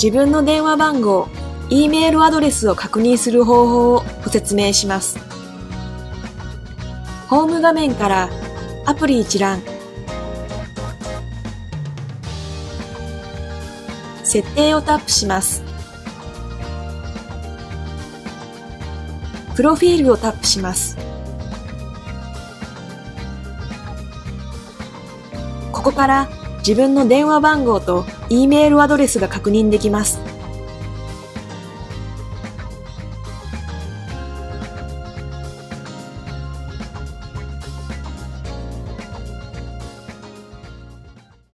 自分の電話番号、E メールアドレスを確認する方法をご説明します。ホーム画面からアプリ一覧、設定をタップします。プロフィールをタップします。ここから自分の電話番号と E メールアドレスが確認できます。